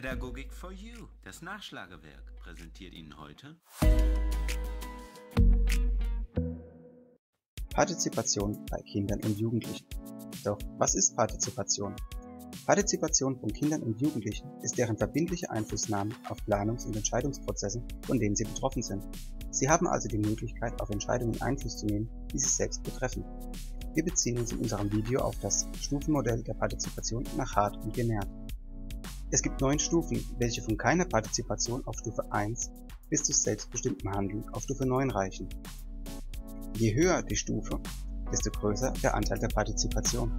Pädagogik for You, das Nachschlagewerk, präsentiert Ihnen heute Partizipation bei Kindern und Jugendlichen. Doch was ist Partizipation? Partizipation von Kindern und Jugendlichen ist deren verbindliche Einflussnahme auf Planungs- und Entscheidungsprozesse, von denen sie betroffen sind. Sie haben also die Möglichkeit, auf Entscheidungen Einfluss zu nehmen, die sie selbst betreffen. Wir beziehen uns in unserem Video auf das Stufenmodell der Partizipation nach Hart und Genert. Es gibt neun Stufen, welche von keiner Partizipation auf Stufe 1 bis zu selbstbestimmtem Handeln auf Stufe 9 reichen. Je höher die Stufe, desto größer der Anteil der Partizipation.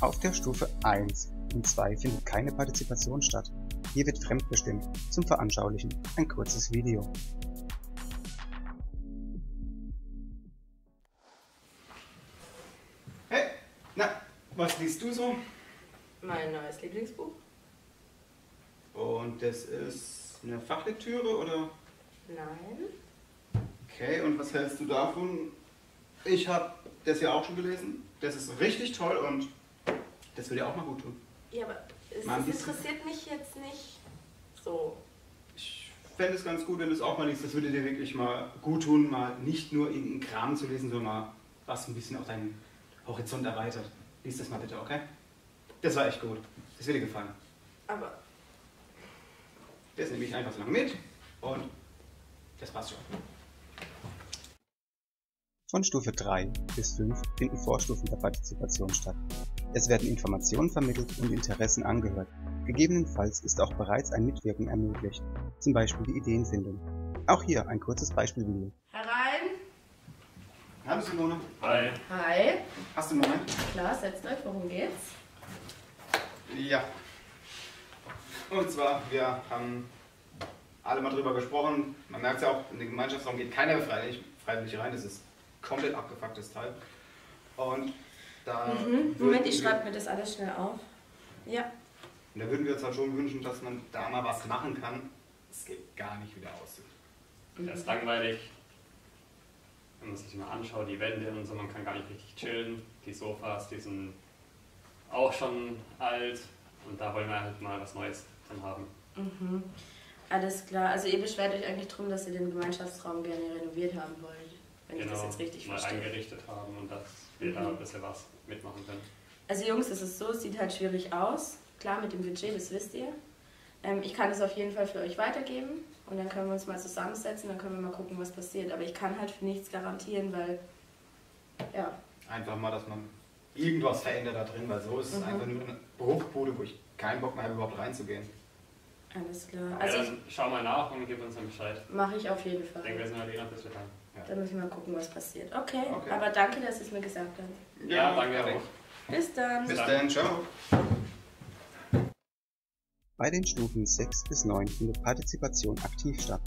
Auf der Stufe 1 und 2 findet keine Partizipation statt. Hier wird fremdbestimmt. Zum Veranschaulichen ein kurzes Video. Was liest du so? Mein neues Lieblingsbuch? Und das ist eine Fachlektüre oder? Nein. Okay, und was hältst du davon? Ich habe das ja auch schon gelesen. Das ist richtig toll und das würde dir auch mal gut tun. Ja, aber es, es interessiert mich jetzt nicht so. Ich fände es ganz gut, wenn du es auch mal liest. Das würde dir wirklich mal gut tun, mal nicht nur irgendeinen Kram zu lesen, sondern mal was ein bisschen auch deinen Horizont erweitert. Lies das mal bitte, okay? Das war echt gut. Das wird dir gefallen. Aber Das nehme ich einfach so lange mit und das passt schon. Von Stufe 3 bis 5 finden Vorstufen der Partizipation statt. Es werden Informationen vermittelt und Interessen angehört. Gegebenenfalls ist auch bereits ein Mitwirken ermöglicht, zum Beispiel die Ideenfindung. Auch hier ein kurzes Beispielvideo. herein. Hallo Simone. Hi. Hi. Hast du einen Moment? Klar, setzt euch, worum geht's? Ja. Und zwar, wir haben alle mal drüber gesprochen. Man merkt es ja auch, in den Gemeinschaftsraum geht keiner freiwillig, freiwillig rein. Das ist komplett abgefucktes Teil. Und da, Mhm. würden Moment, ich wir- schreibe mir das alles schnell auf. Ja. Und da würden wir uns halt schon wünschen, dass man da mal was machen kann. Es geht gar nicht, wie der aussieht. Der ist langweilig. Wenn man sich mal anschaut, die Wände und so, man kann gar nicht richtig chillen. Die Sofas, die sind auch schon alt. Und da wollen wir halt mal was Neues drin haben. Mhm. Alles klar. Also ihr beschwert euch eigentlich darum, dass ihr den Gemeinschaftsraum gerne renoviert haben wollt. Wenn ich das jetzt richtig Genau, mal verstehe. eingerichtet haben und dass wir da Mhm. ein bisschen was mitmachen können. Also Jungs, es ist so, es sieht halt schwierig aus. Klar, mit dem Budget, das wisst ihr. Ähm, ich kann es auf jeden Fall für euch weitergeben und dann können wir uns mal zusammensetzen, dann können wir mal gucken, was passiert. Aber ich kann halt für nichts garantieren, weil, ja, Einfach mal, dass man irgendwas verändert da drin, weil so ist es Mhm. einfach nur eine Bruchbude, wo ich keinen Bock mehr habe, überhaupt reinzugehen. alles klar. Ja, Also dann schau mal nach und gib uns dann Bescheid. mache ich auf jeden Ich denke, Fall. wir sind halt eh noch ein bisschen dran. Dann müssen wir mal gucken, was passiert. Okay, Okay. aber danke, dass ihr es mir gesagt habt. Ja, danke perfekt. auch. Bis dann. Bis Dann. dann, ciao. Bei den Stufen 6 bis 9 findet Partizipation aktiv statt.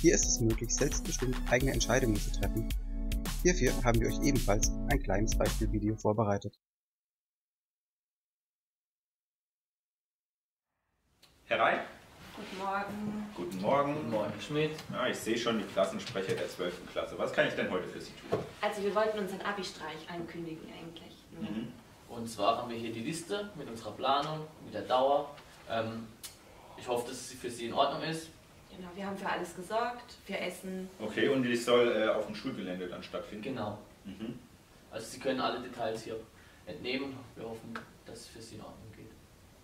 Hier ist es möglich, selbstbestimmt eigene Entscheidungen zu treffen. Hierfür haben wir euch ebenfalls ein kleines Beispielvideo vorbereitet. Herein. Guten Morgen. Guten Morgen. Guten Morgen, Herr Schmidt. Ah, ich sehe schon die Klassensprecher der 12. Klasse. Was kann ich denn heute für Sie tun? Also wir wollten unseren Abi-Streich ankündigen eigentlich. Mhm. Und zwar haben wir hier die Liste mit unserer Planung, mit der Dauer. Ähm, ich hoffe, dass es für Sie in Ordnung ist. Genau, wir haben für alles gesorgt, für Essen. Okay, und die soll äh, auf dem Schulgelände dann stattfinden? Genau. Mhm. Also Sie können alle Details hier entnehmen. Wir hoffen, dass es für Sie in Ordnung geht.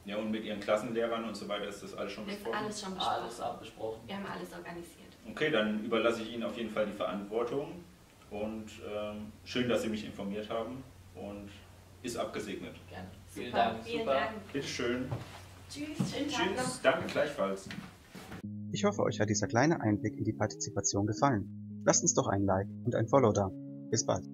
Ja, und mit Ihren Klassenlehrern und so weiter ist das alles schon Ist besprochen? alles schon besprochen. Alles abgesprochen. Wir haben alles organisiert. Okay, dann überlasse ich Ihnen auf jeden Fall die Verantwortung. Und ähm, schön, dass Sie mich informiert haben. Und ist abgesegnet. Gerne. Vielen Super, Dank. Vielen Super. Dank. Bitteschön. Tschüss, schönen Tag noch. Tschüss. Danke gleichfalls. Ich hoffe, euch hat dieser kleine Einblick in die Partizipation gefallen. Lasst uns doch ein Like und ein Follow da. Bis bald.